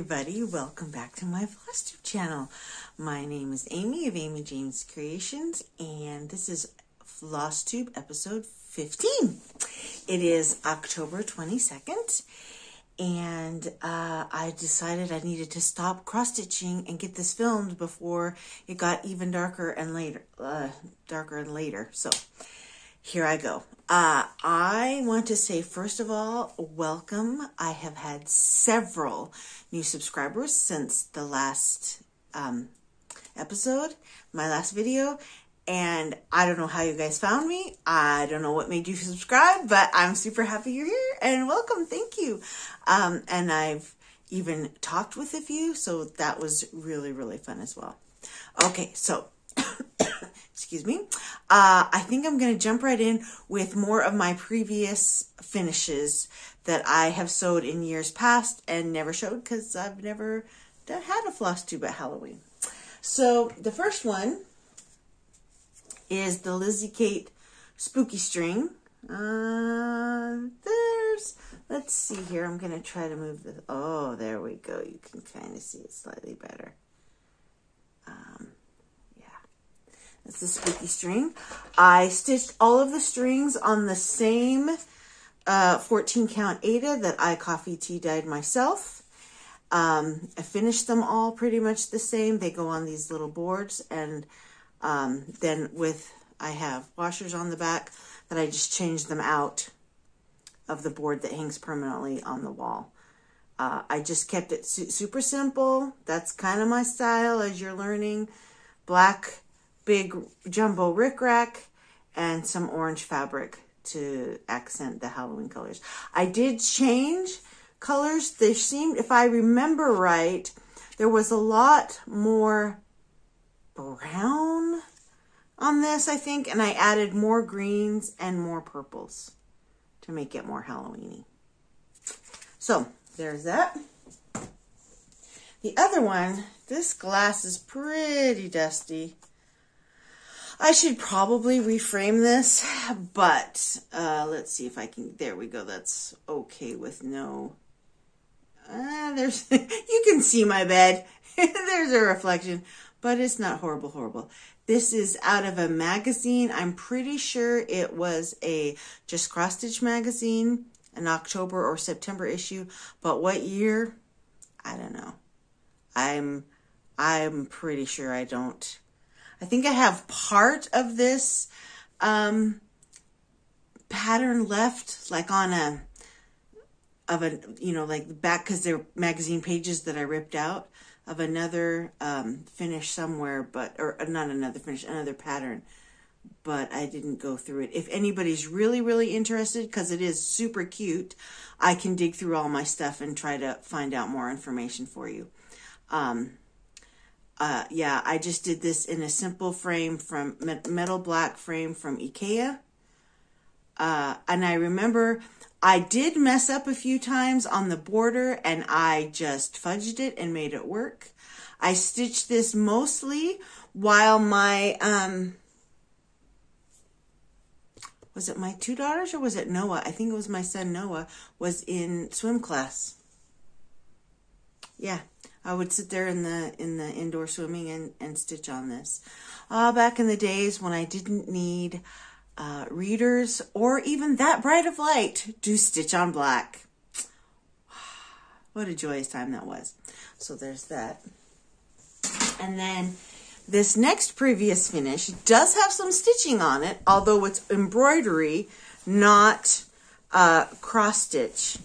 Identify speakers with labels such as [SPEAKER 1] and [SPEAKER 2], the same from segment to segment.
[SPEAKER 1] everybody, welcome back to my FlossTube channel. My name is Amy of Amy J's Creations and this is FlossTube episode 15. It is October 22nd and uh, I decided I needed to stop cross-stitching and get this filmed before it got even darker and later, uh, darker and later. So here I go. Uh, I want to say, first of all, welcome. I have had several new subscribers since the last um, episode, my last video. And I don't know how you guys found me. I don't know what made you subscribe, but I'm super happy you're here and welcome. Thank you. Um, and I've even talked with a few, so that was really, really fun as well. Okay, so excuse me. Uh, I think I'm going to jump right in with more of my previous finishes that I have sewed in years past and never showed because I've never had a floss tube at Halloween. So the first one is the Lizzie Kate Spooky String. Uh, there's, let's see here. I'm going to try to move this. oh, there we go. You can kind of see it slightly better. Um, it's the spooky string. I stitched all of the strings on the same uh, 14 count Aida that I coffee tea dyed myself. Um, I finished them all pretty much the same. They go on these little boards and um, then with, I have washers on the back that I just changed them out of the board that hangs permanently on the wall. Uh, I just kept it su super simple. That's kind of my style as you're learning. Black big jumbo rickrack and some orange fabric to accent the Halloween colors. I did change colors. They seemed, if I remember right, there was a lot more brown on this, I think, and I added more greens and more purples to make it more Halloweeny. So, there's that. The other one, this glass is pretty dusty. I should probably reframe this, but uh, let's see if I can. There we go. That's okay with no. Uh, there's you can see my bed. there's a reflection, but it's not horrible, horrible. This is out of a magazine. I'm pretty sure it was a Just Cross Stitch magazine, an October or September issue. But what year? I don't know. I'm I'm pretty sure I don't I think I have part of this um, pattern left, like on a, of a, you know, like back, because they're magazine pages that I ripped out of another um, finish somewhere, but, or uh, not another finish, another pattern, but I didn't go through it. If anybody's really, really interested, because it is super cute, I can dig through all my stuff and try to find out more information for you. Um, uh, yeah, I just did this in a simple frame from metal black frame from Ikea. Uh, and I remember I did mess up a few times on the border and I just fudged it and made it work. I stitched this mostly while my, um, was it my two daughters or was it Noah? I think it was my son Noah was in swim class. Yeah, I would sit there in the in the indoor swimming and, and stitch on this. Uh, back in the days when I didn't need uh, readers or even that bright of light to stitch on black. What a joyous time that was. So there's that. And then this next previous finish does have some stitching on it, although it's embroidery, not uh, cross stitch.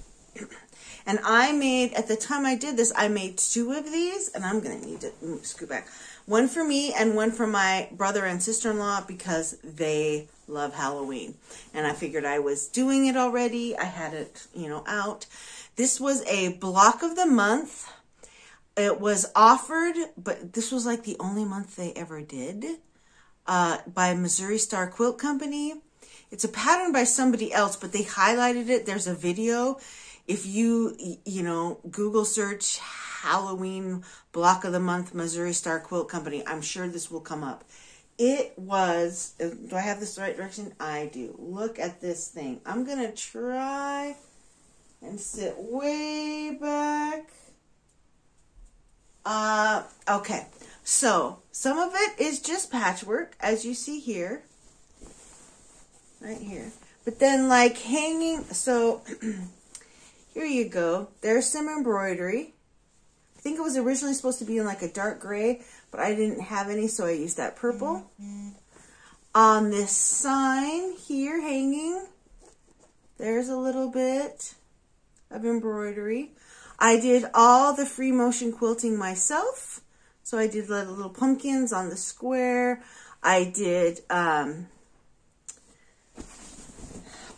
[SPEAKER 1] And I made, at the time I did this, I made two of these, and I'm going to need to scoot back. One for me and one for my brother and sister-in-law because they love Halloween. And I figured I was doing it already. I had it, you know, out. This was a block of the month. It was offered, but this was like the only month they ever did, uh, by Missouri Star Quilt Company. It's a pattern by somebody else, but they highlighted it. There's a video if you, you know, Google search Halloween block of the month Missouri Star Quilt Company, I'm sure this will come up. It was, uh, do I have this the right direction? I do. Look at this thing. I'm going to try and sit way back. Uh, okay. So, some of it is just patchwork, as you see here. Right here. But then, like, hanging... So, here you go. There's some embroidery. I think it was originally supposed to be in, like, a dark gray, but I didn't have any, so I used that purple. Mm-hmm. On this sign here hanging, there's a little bit of embroidery. I did all the free motion quilting myself. So I did little pumpkins on the square. I did um,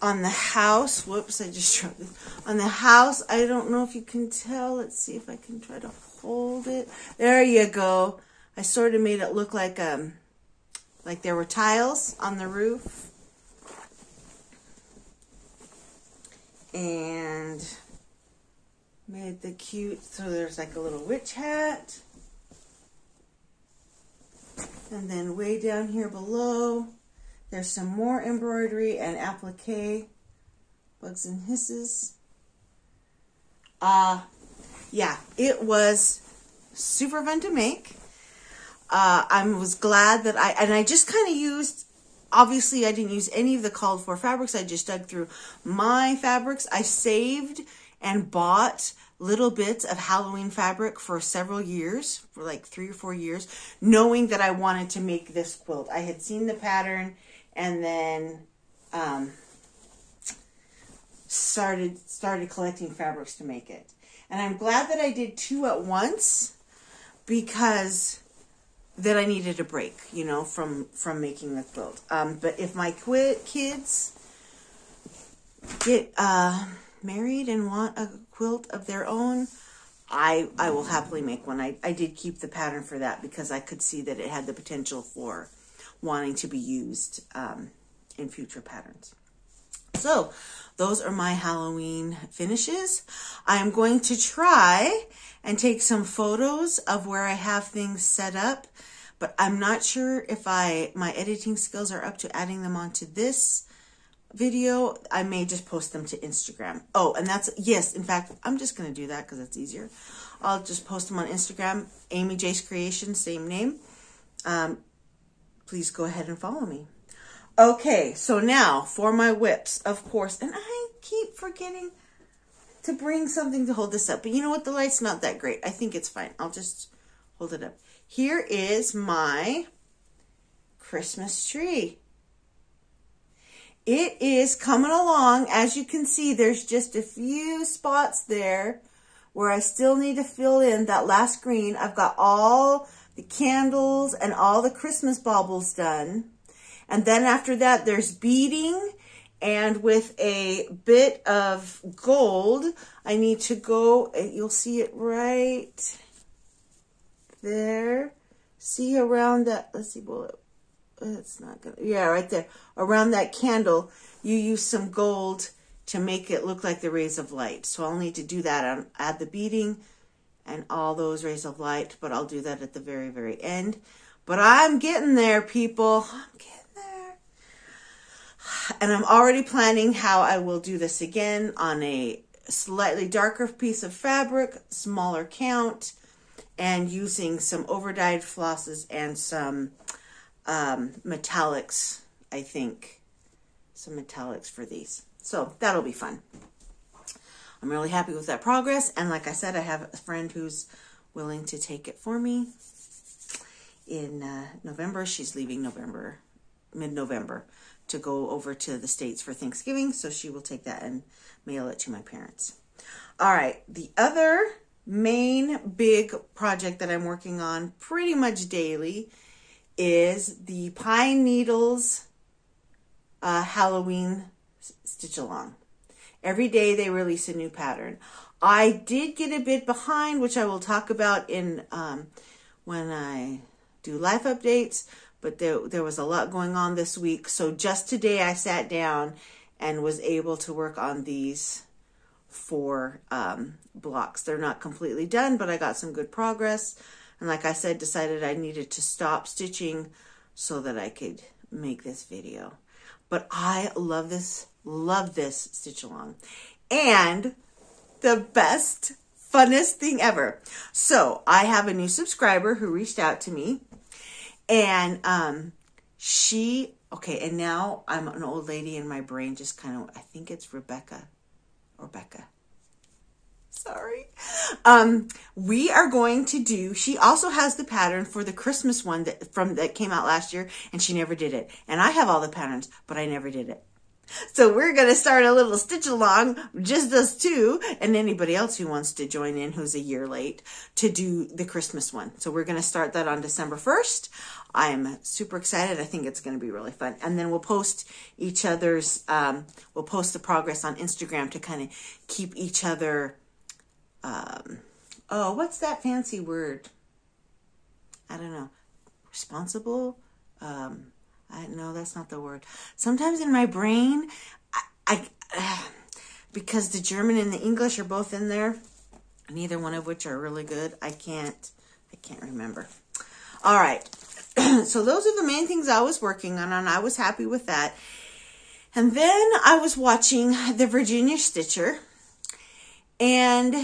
[SPEAKER 1] on the house. Whoops, I just dropped this. On the house, I don't know if you can tell. Let's see if I can try to hold it. There you go. I sort of made it look like um like there were tiles on the roof. And made the cute, so there's like a little witch hat. And then way down here below, there's some more embroidery and applique, bugs and hisses. Uh, yeah, it was super fun to make. Uh, I was glad that I, and I just kind of used, obviously I didn't use any of the called for fabrics. I just dug through my fabrics. I saved and bought little bits of Halloween fabric for several years, for like three or four years, knowing that I wanted to make this quilt. I had seen the pattern and then um, started started collecting fabrics to make it. And I'm glad that I did two at once because that I needed a break, you know, from from making the quilt. Um, but if my quit kids get uh, married and want a quilt of their own, I I will happily make one. I, I did keep the pattern for that because I could see that it had the potential for wanting to be used um, in future patterns. So those are my Halloween finishes. I am going to try and take some photos of where I have things set up, but I'm not sure if I my editing skills are up to adding them onto this video, I may just post them to Instagram. Oh, and that's, yes, in fact, I'm just going to do that because it's easier. I'll just post them on Instagram, Amy J's Creation, same name. Um, please go ahead and follow me. Okay, so now for my WIPs, of course, and I keep forgetting to bring something to hold this up, but you know what? The light's not that great. I think it's fine. I'll just hold it up. Here is my Christmas tree. It is coming along. As you can see, there's just a few spots there where I still need to fill in that last green. I've got all the candles and all the Christmas baubles done. And then after that, there's beading. And with a bit of gold, I need to go, uh, you'll see it right there. See around that, let's see, bullet it's not gonna, yeah, right there. Around that candle, you use some gold to make it look like the rays of light. So I'll need to do that. I'll add the beading and all those rays of light, but I'll do that at the very, very end. But I'm getting there, people. I'm getting there. And I'm already planning how I will do this again on a slightly darker piece of fabric, smaller count, and using some over-dyed flosses and some um, metallics, I think. Some metallics for these. So that'll be fun. I'm really happy with that progress. And like I said, I have a friend who's willing to take it for me in uh, November. She's leaving November, mid-November, to go over to the States for Thanksgiving. So she will take that and mail it to my parents. All right. The other main big project that I'm working on pretty much daily is the Pine Needles uh, Halloween stitch along. Every day they release a new pattern. I did get a bit behind, which I will talk about in um, when I do life updates, but there, there was a lot going on this week. So just today I sat down and was able to work on these four um, blocks. They're not completely done, but I got some good progress. And like I said, decided I needed to stop stitching so that I could make this video. But I love this, love this stitch along. And the best funnest thing ever. So I have a new subscriber who reached out to me and um, she, okay, and now I'm an old lady and my brain just kind of, I think it's Rebecca or Becca. Sorry. Um, we are going to do, she also has the pattern for the Christmas one that from that came out last year and she never did it. And I have all the patterns, but I never did it. So we're going to start a little stitch along, just us two, and anybody else who wants to join in who's a year late to do the Christmas one. So we're going to start that on December 1st. I'm super excited. I think it's going to be really fun. And then we'll post each other's, um, we'll post the progress on Instagram to kind of keep each other, um, oh, what's that fancy word? I don't know. Responsible? Um, I no, that's not the word. Sometimes in my brain, I, I because the German and the English are both in there, neither one of which are really good. I can't, I can't remember. All right. so those are the main things I was working on, and I was happy with that. And then I was watching the Virginia Stitcher, and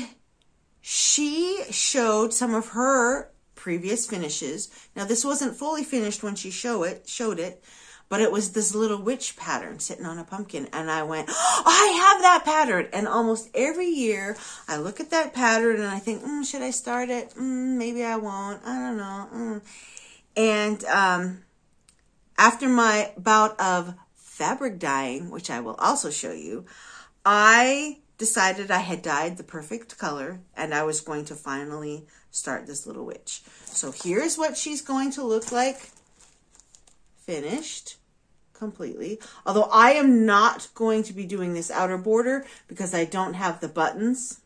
[SPEAKER 1] she showed some of her previous finishes. Now this wasn't fully finished when she show it, showed it, but it was this little witch pattern sitting on a pumpkin. And I went, oh, I have that pattern. And almost every year I look at that pattern and I think, mm, should I start it? Mm, maybe I won't. I don't know. Mm. And um, after my bout of fabric dyeing, which I will also show you, I decided I had dyed the perfect color and I was going to finally start this little witch. So here's what she's going to look like finished completely. Although I am not going to be doing this outer border because I don't have the buttons.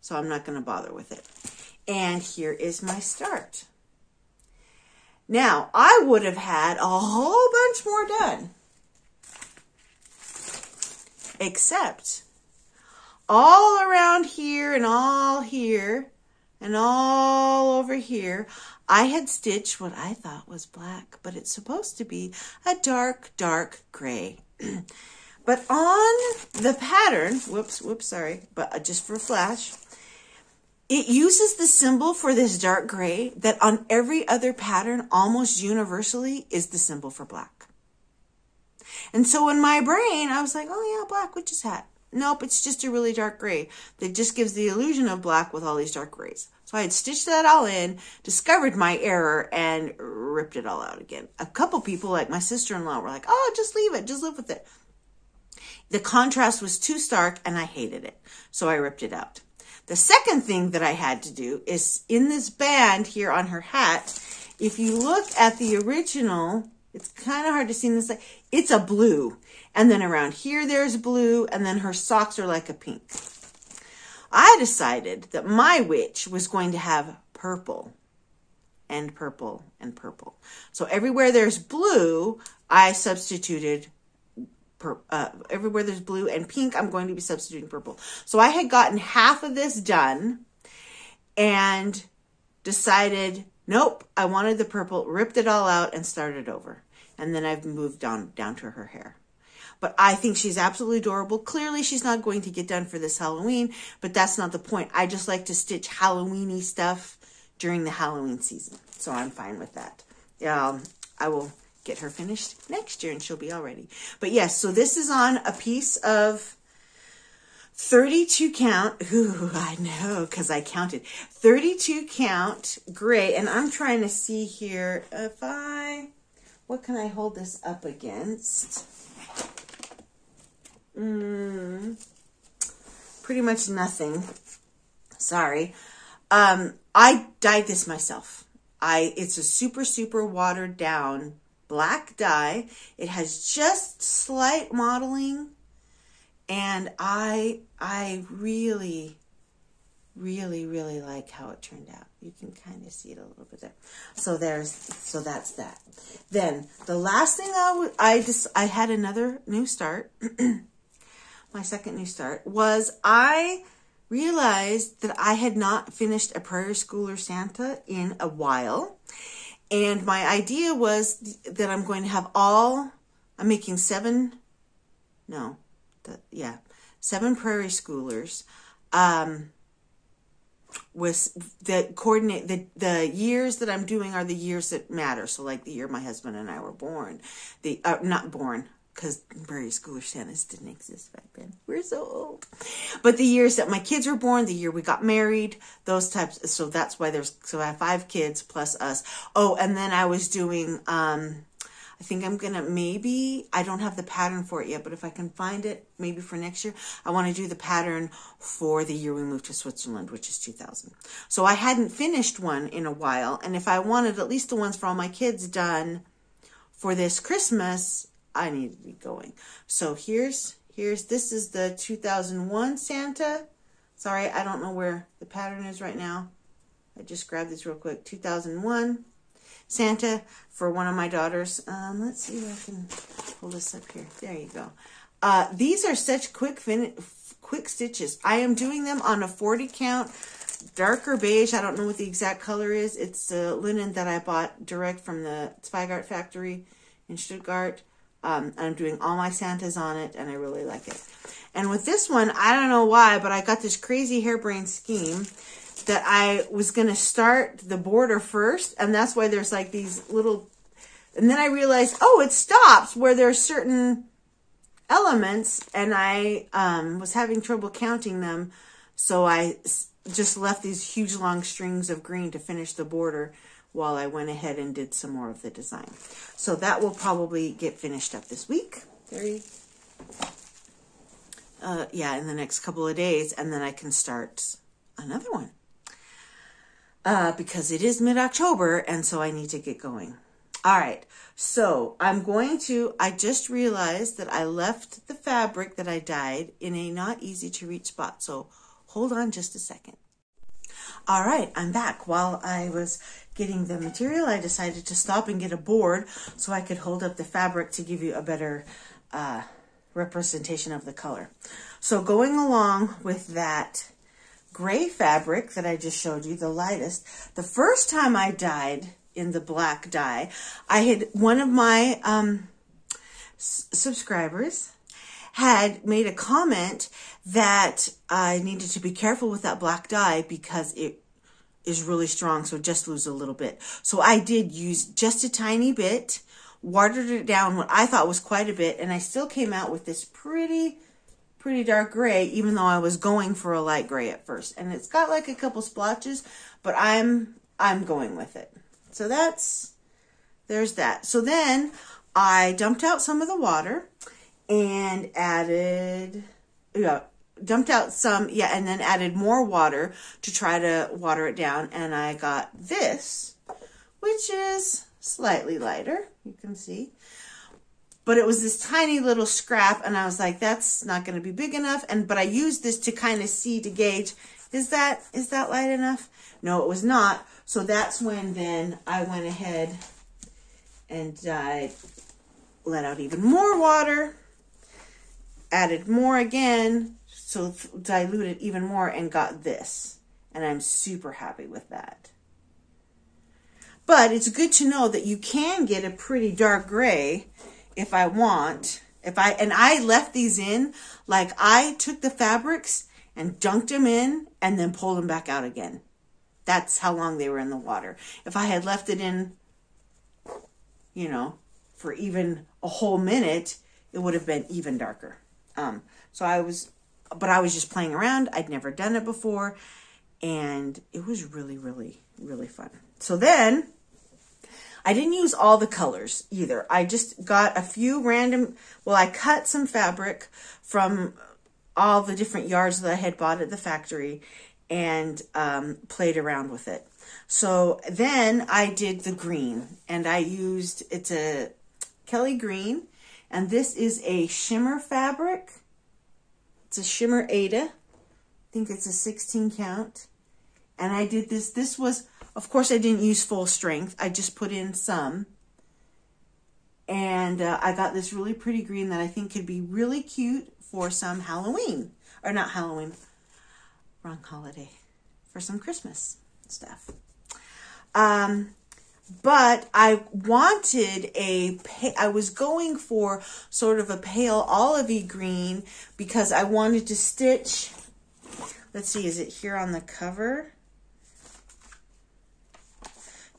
[SPEAKER 1] So I'm not going to bother with it. And here is my start. Now, I would have had a whole bunch more done. Except all around here and all here and all over here, I had stitched what I thought was black, but it's supposed to be a dark, dark gray. but on the pattern, whoops, whoops, sorry, but uh, just for a flash, it uses the symbol for this dark gray that on every other pattern, almost universally, is the symbol for black. And so in my brain, I was like, oh yeah, black witch's hat. Nope, it's just a really dark gray that just gives the illusion of black with all these dark grays. So I had stitched that all in, discovered my error, and ripped it all out again. A couple people, like my sister-in-law, were like, oh, just leave it, just live with it. The contrast was too stark and I hated it. So I ripped it out. The second thing that I had to do is in this band here on her hat, if you look at the original, it's kind of hard to see in this, it's a blue. And then around here, there's blue. And then her socks are like a pink. I decided that my witch was going to have purple and purple and purple. So everywhere there's blue, I substituted uh, everywhere there's blue and pink, I'm going to be substituting purple. So I had gotten half of this done and decided, nope, I wanted the purple, ripped it all out and started over. And then I've moved on down to her hair. But I think she's absolutely adorable. Clearly, she's not going to get done for this Halloween, but that's not the point. I just like to stitch Halloweeny stuff during the Halloween season. So I'm fine with that. Um, I will get her finished next year and she'll be all ready. But yes, so this is on a piece of 32 count. Ooh, I know because I counted. 32 count gray. And I'm trying to see here if I, what can I hold this up against? Mm, pretty much nothing. Sorry. Um, I dyed this myself. I it's a super super watered down black dye. It has just slight modeling and I I really really really like how it turned out. You can kind of see it a little bit there. So there's so that's that. Then the last thing I I just I had another new start. my second new start, was I realized that I had not finished a Prairie Schooler Santa in a while. And my idea was that I'm going to have all, I'm making seven, no, the, yeah, seven Prairie Schoolers. Um, was the coordinate the the years that I'm doing are the years that matter. So like the year my husband and I were born, the uh, not born because Prairie Schooler Santas didn't exist back then. We're so old. But the years that my kids were born, the year we got married, those types. So that's why there's so I have five kids plus us. Oh, and then I was doing um I think I'm gonna maybe I don't have the pattern for it yet, but if I can find it, maybe for next year, I want to do the pattern for the year we moved to Switzerland, which is 2000. So I hadn't finished one in a while, and if I wanted at least the ones for all my kids done for this Christmas, I need to be going. So here's here's this is the 2001 Santa. Sorry, I don't know where the pattern is right now. I just grabbed this real quick. 2001. Santa for one of my daughters. Um, let's see if I can pull this up here. There you go. Uh, these are such quick fin quick stitches. I am doing them on a 40 count, darker beige. I don't know what the exact color is. It's linen that I bought direct from the Zweigart factory in Stuttgart. Um, I'm doing all my Santas on it, and I really like it. And with this one, I don't know why, but I got this crazy harebrained scheme that I was going to start the border first. And that's why there's like these little, and then I realized, oh, it stops where there's certain elements and I um, was having trouble counting them. So I just left these huge long strings of green to finish the border while I went ahead and did some more of the design. So that will probably get finished up this week. Very, uh, yeah, in the next couple of days. And then I can start another one uh, because it is mid-October and so I need to get going. All right, so I'm going to, I just realized that I left the fabric that I dyed in a not easy to reach spot. So hold on just a second. All right, I'm back. While I was getting the material, I decided to stop and get a board so I could hold up the fabric to give you a better uh, representation of the color. So going along with that gray fabric that I just showed you, the lightest, the first time I dyed in the black dye, I had one of my um, subscribers had made a comment that I needed to be careful with that black dye because it is really strong, so just lose a little bit. So I did use just a tiny bit, watered it down what I thought was quite a bit, and I still came out with this pretty pretty dark gray, even though I was going for a light gray at first. And it's got like a couple splotches, but I'm, I'm going with it. So that's, there's that. So then I dumped out some of the water and added, yeah, dumped out some, yeah, and then added more water to try to water it down. And I got this, which is slightly lighter, you can see but it was this tiny little scrap and I was like, that's not going to be big enough. And, but I used this to kind of see to gauge, is that, is that light enough? No, it was not. So that's when then I went ahead and I let out even more water, added more again, so diluted even more and got this. And I'm super happy with that. But it's good to know that you can get a pretty dark gray if I want. If I and I left these in, like I took the fabrics and dunked them in and then pulled them back out again. That's how long they were in the water. If I had left it in, you know, for even a whole minute, it would have been even darker. Um, so I was, but I was just playing around. I'd never done it before, and it was really, really, really fun. So then I didn't use all the colors either. I just got a few random, well, I cut some fabric from all the different yards that I had bought at the factory and um, played around with it. So then I did the green and I used, it's a Kelly green and this is a shimmer fabric. It's a shimmer Aida. I think it's a 16 count. And I did this, this was of course, I didn't use full strength. I just put in some. And uh, I got this really pretty green that I think could be really cute for some Halloween. Or not Halloween, wrong holiday. For some Christmas stuff. Um, but I wanted a, I was going for sort of a pale olivey green because I wanted to stitch, let's see, is it here on the cover?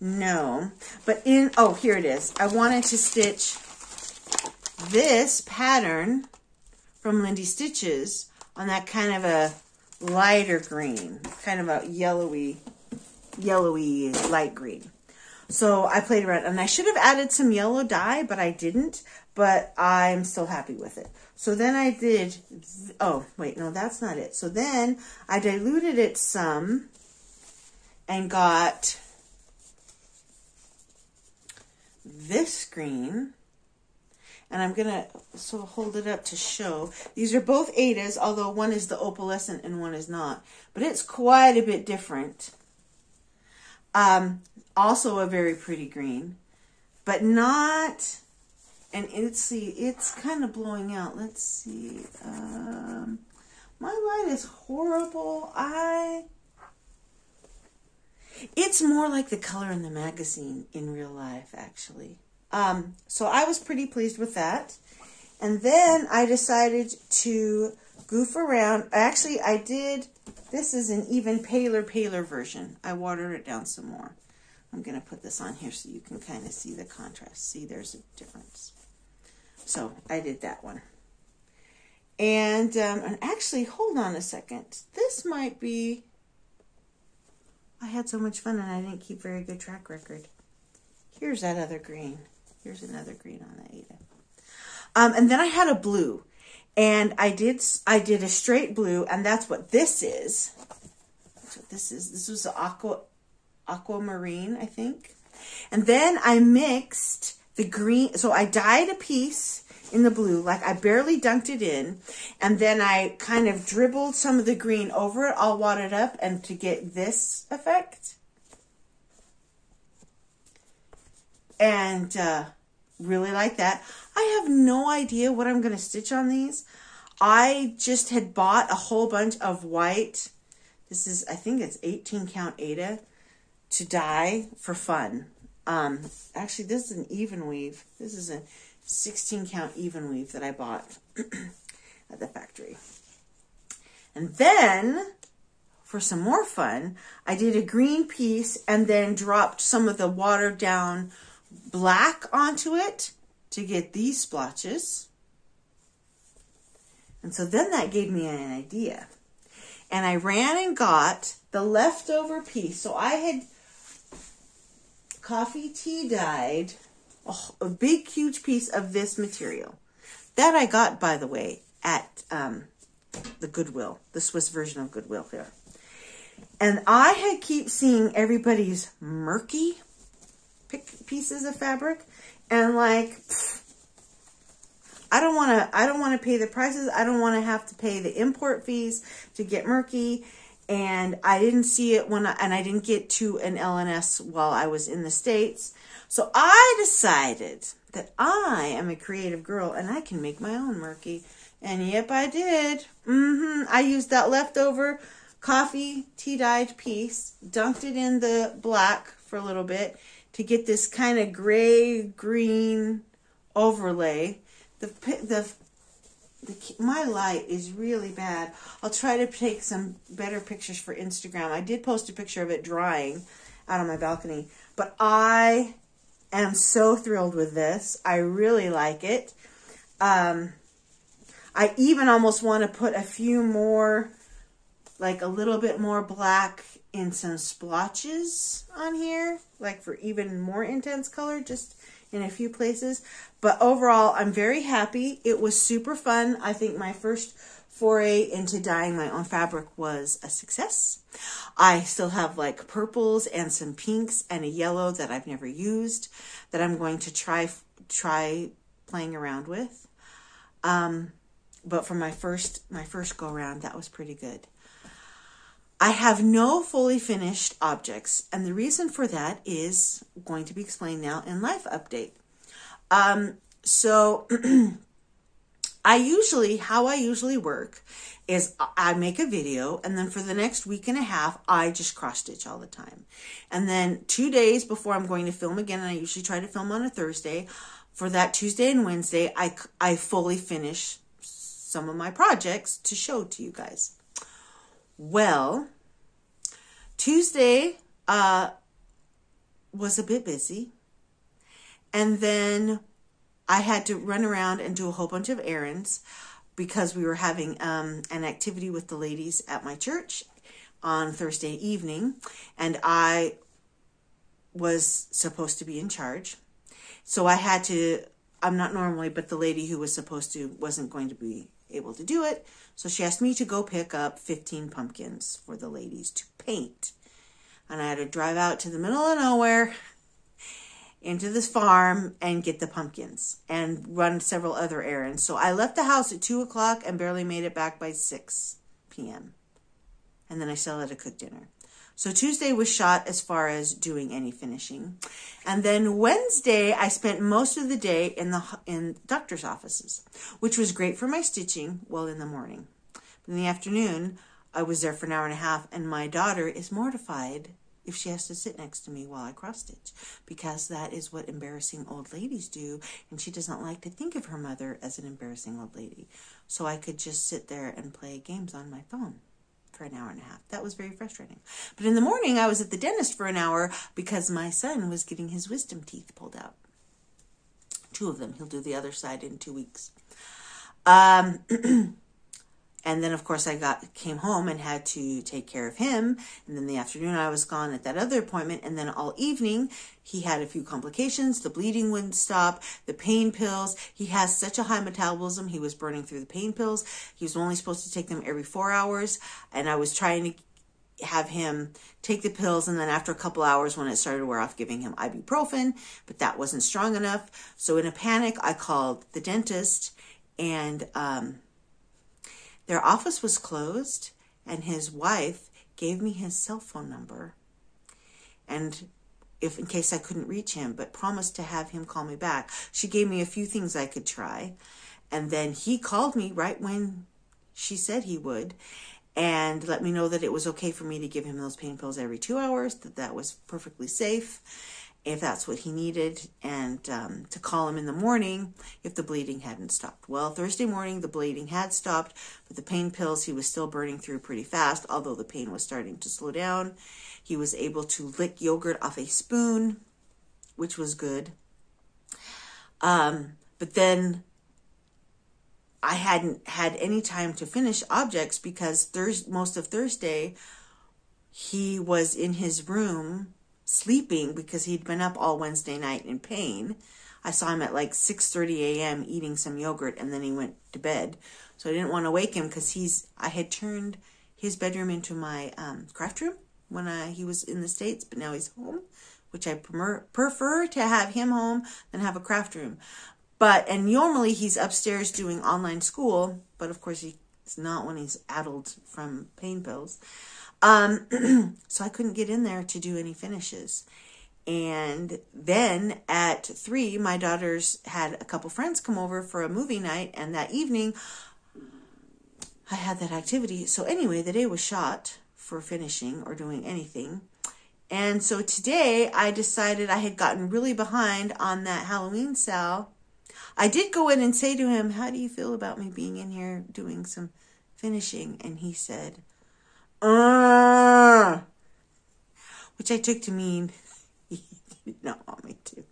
[SPEAKER 1] No. But in, oh, here it is. I wanted to stitch this pattern from Lindy Stitches on that kind of a lighter green, kind of a yellowy, yellowy light green. So I played around and I should have added some yellow dye, but I didn't, but I'm still happy with it. So then I did, oh, wait, no, that's not it. So then I diluted it some and got this green and I'm gonna so hold it up to show. These are both Aida's, although one is the opalescent and one is not, but it's quite a bit different. Um, also a very pretty green, but not, and let's see, it's kind of blowing out. Let's see, um, my light is horrible. I, it's more like the color in the magazine in real life, actually. Um, so I was pretty pleased with that. And then I decided to goof around. Actually, I did, this is an even paler, paler version. I watered it down some more. I'm going to put this on here so you can kind of see the contrast. See, there's a difference. So I did that one. And, um, and actually, hold on a second. This might be, I had so much fun and I didn't keep very good track record. Here's that other green. Here's another green on the Aida. Um, and then I had a blue. And I did I did a straight blue, and that's what this is. That's what this is. This was aqua aquamarine, I think. And then I mixed the green. So I dyed a piece in the blue, like I barely dunked it in. And then I kind of dribbled some of the green over it, all wadded up, and to get this effect. And uh, really like that. I have no idea what I'm going to stitch on these. I just had bought a whole bunch of white. This is, I think it's 18 count Aida to dye for fun. Um, actually, this is an even weave. This is a 16 count even weave that I bought at the factory. And then, for some more fun, I did a green piece and then dropped some of the watered down black onto it to get these splotches. And so then that gave me an idea. And I ran and got the leftover piece. So I had coffee tea dyed a, big, huge piece of this material. That I got, by the way, at um, the Goodwill, the Swiss version of Goodwill here. And I had keep seeing everybody's murky pieces of fabric and like pff, I don't want to I don't want to pay the prices. I don't want to have to pay the import fees to get murky and I didn't see it when I, and I didn't get to an LNS while I was in the States. So I decided that I am a creative girl and I can make my own murky. And yep, I did. Mm-hmm. I used that leftover coffee tea dyed piece, dunked it in the black for a little bit, to get this kind of gray green overlay. The, the, the, my light is really bad. I'll try to take some better pictures for Instagram. I did post a picture of it drying out on my balcony, but I am so thrilled with this. I really like it. Um, I even almost want to put a few more, like a little bit more black in some splotches on here, like for even more intense color, just in a few places. But overall, I'm very happy. It was super fun. I think my first foray into dyeing my own fabric was a success. I still have like purples and some pinks and a yellow that I've never used that I'm going to try try playing around with. Um, but for my first my first go around, that was pretty good. I have no fully finished objects, and the reason for that is going to be explained now in Life Update. Um, so, I usually, how I usually work is I make a video, and then for the next week and a half, I just cross stitch all the time. And then two days before I'm going to film again, and I usually try to film on a Thursday, for that Tuesday and Wednesday, I, I fully finish some of my projects to show to you guys. Well, Tuesday, uh, was a bit busy. And then I had to run around and do a whole bunch of errands because we were having um, an activity with the ladies at my church on Thursday evening, and I was supposed to be in charge. So I had to, I'm not normally, but the lady who was supposed to wasn't going to be able to do it. So she asked me to go pick up 15 pumpkins for the ladies to paint. And I had to drive out to the middle of nowhere into this farm and get the pumpkins and run several other errands. So I left the house at 2 o'clock and barely made it back by 6 p.m. And then I still had to cook dinner. So Tuesday was shot as far as doing any finishing. And then Wednesday, I spent most of the day in the in doctor's offices, which was great for my stitching, well, in the morning. But in the afternoon, I was there for an hour and a half, and my daughter is mortified if she has to sit next to me while I cross stitch because that is what embarrassing old ladies do and she doesn't like to think of her mother as an embarrassing old lady. So I could just sit there and play games on my phone for an hour and a half. That was very frustrating. But in the morning I was at the dentist for an hour because my son was getting his wisdom teeth pulled out. Two of them. He'll do the other side in 2 weeks. Um and then of course I got came home and had to take care of him. And then the afternoon I was gone at that other appointment. And then all evening he had a few complications. The bleeding wouldn't stop. The pain pills. He has such a high metabolism. He was burning through the pain pills. He was only supposed to take them every 4 hours. And I was trying to have him take the pills. And then after a couple hours when it started to wear off giving him ibuprofen. But that wasn't strong enough. So in a panic I called the dentist. And um their office was closed, and his wife gave me his cell phone number. And if in case I couldn't reach him, but promised to have him call me back. She gave me a few things I could try. And then he called me right when she said he would and let me know that it was okay for me to give him those pain pills every two hours, that that was perfectly safe if that's what he needed, and um, to call him in the morning if the bleeding hadn't stopped. Well, Thursday morning, the bleeding had stopped, but the pain pills he was still burning through pretty fast, although the pain was starting to slow down. He was able to lick yogurt off a spoon, which was good. Um, but then I hadn't had any time to finish objects because Thurs- most of Thursday he was in his room sleeping because he'd been up all Wednesday night in pain. I saw him at like 6:30 a.m. eating some yogurt and then he went to bed. So I didn't want to wake him because he's I had turned his bedroom into my um, craft room when I, he was in the states, but now he's home, which I prefer, prefer to have him home than have a craft room. But and normally he's upstairs doing online school, but of course he's not when he's addled from pain pills. Um, so I couldn't get in there to do any finishes. And then at three, my daughters had a couple friends come over for a movie night, and that evening I had that activity. So, anyway, the day was shot for finishing or doing anything. And so today I decided I had gotten really behind on that Halloween SAL. I did go in and say to him, How do you feel about me being in here doing some finishing? And he said, uh, which I took to mean he did not want me to.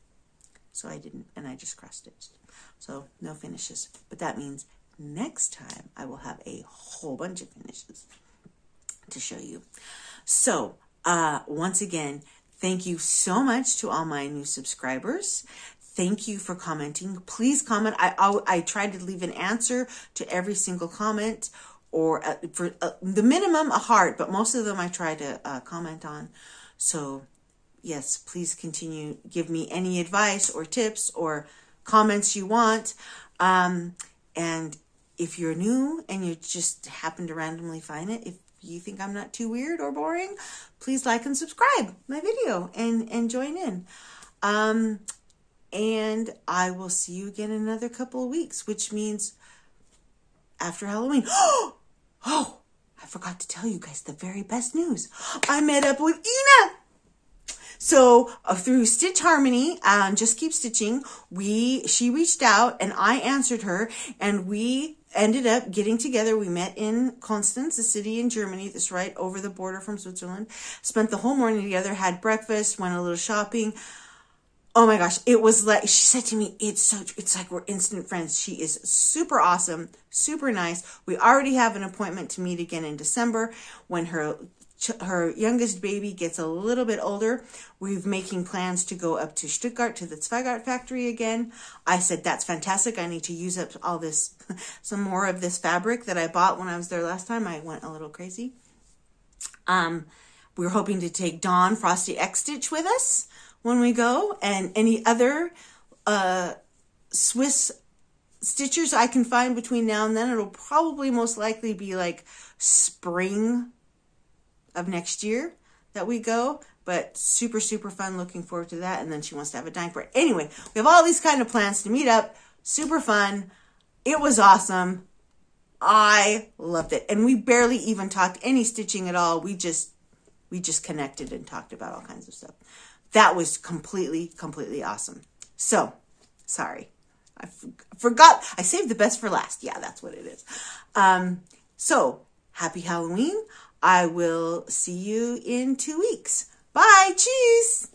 [SPEAKER 1] So I didn't, and I just crossed it. So no finishes. But that means next time I will have a whole bunch of finishes to show you. So, uh, once again, thank you so much to all my new subscribers. Thank you for commenting. Please comment. I, I, I tried to leave an answer to every single comment or uh, for uh, the minimum a heart, but most of them I try to uh, comment on. So, yes, please continue. Give me any advice or tips or comments you want. Um, and if you're new and you just happen to randomly find it, if you think I'm not too weird or boring, please like and subscribe my video and, and join in. Um, and I will see you again in another couple of weeks, which means after Halloween. Oh, I forgot to tell you guys the very best news. I met up with Ina. So uh, through Stitch Harmony, um, just keep stitching. We she reached out and I answered her, and we ended up getting together. We met in Konstanz, a city in Germany that's right over the border from Switzerland. Spent the whole morning together, had breakfast, went a little shopping. Oh my gosh, it was like she said to me, it's so it's like we're instant friends. She is super awesome, super nice. We already have an appointment to meet again in December when her her youngest baby gets a little bit older. We're making plans to go up to Stuttgart to the Zweigart factory again. I said, that's fantastic. I need to use up all this, some more of this fabric that I bought when I was there last time. I went a little crazy. Um, we are hoping to take Dawn Frosty X Stitch with us when we go and any other, uh, Swiss stitchers I can find between now and then. It'll probably most likely be like spring of next year that we go. But super, super fun. Looking forward to that. And then she wants to have a diaper. Anyway, we have all these kind of plans to meet up. Super fun. It was awesome. I loved it. And we barely even talked any stitching at all. We just we just connected and talked about all kinds of stuff. That was completely, completely awesome. So, sorry. I forgot. I saved the best for last. Yeah, that's what it is. Um, so, happy Halloween. I will see you in two weeks. Bye. Cheese.